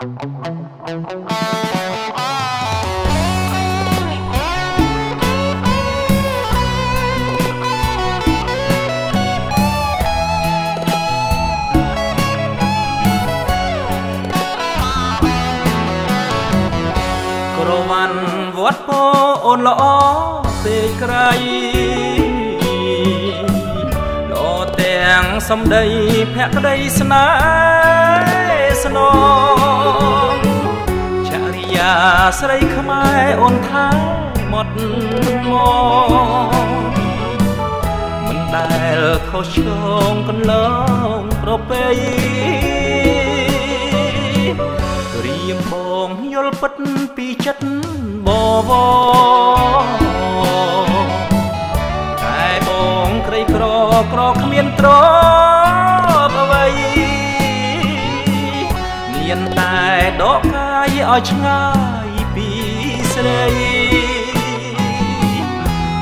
ក្រវ៉ាន់វត្តពោអូនល្អពេកក្រៃលោទាំងសំដីភក្តីស្នេហ៍ ស្រីខ្មែរអូនថាមុតមកមិនដែលខុសឆ្គងកន្លងប្រពៃរៀបបងយល់ពិតពីចិត្តបវតែបងក្រីក្រក្រគ្មានទ្រព្យអ្វីមានតែដកកាយឲ្យឆ្ងាយ ស្រី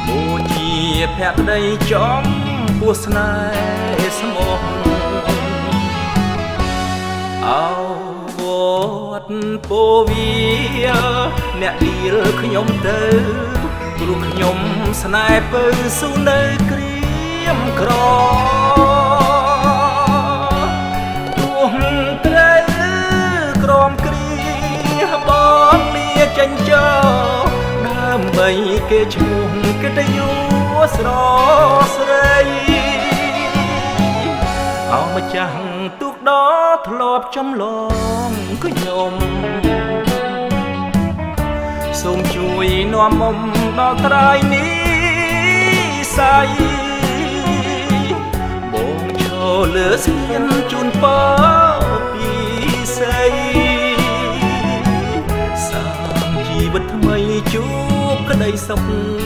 មូជាភក្តីចំពោះស្នេហ៍ស្មោះអោវត្តពោវាអ្នកឌីលខ្ញុំទៅព្រោះខ្ញុំស្នេហ៍ពើស៊ូនៅក្រៀមក្រ គេឈ្មោះកិត្តិយសស្រស្រីអោម្ចាស់ទុកដ៏ធ្លាប់ចំឡងខ្ញុំសូមជួយនាំមុំដល់ត្រើយនេះស័យបងឈរលើស្ពានជូនពរ ក្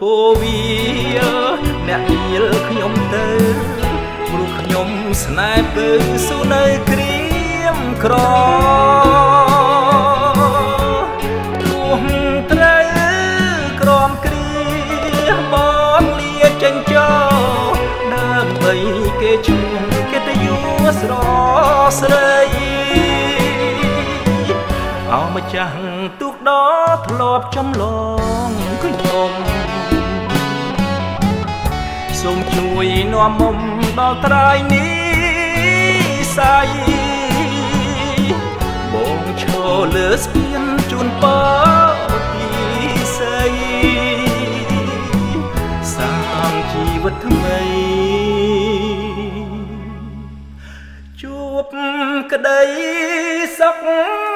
ពោវាអ្នកយល់ខ្ញុំទៅព្រោះខ្ញុំស្នេហ៍ពើស៊ូនៅក្រៀមក្រទោះត្រូវក្រមគ្រាបងលាចេញចោលដើម្បីគេឈ្មោះកិត្តិយសស្រស្រីអោម្ចាស់ទុកដ៏ធ្លាប់ចំឡង សូមជួយនាំមុំដល់ត្រើយនេះស័យបងឈរលើស្ពានជូនពរពីស័យសាងជីវិតថ្មីជួបក្តីសុខ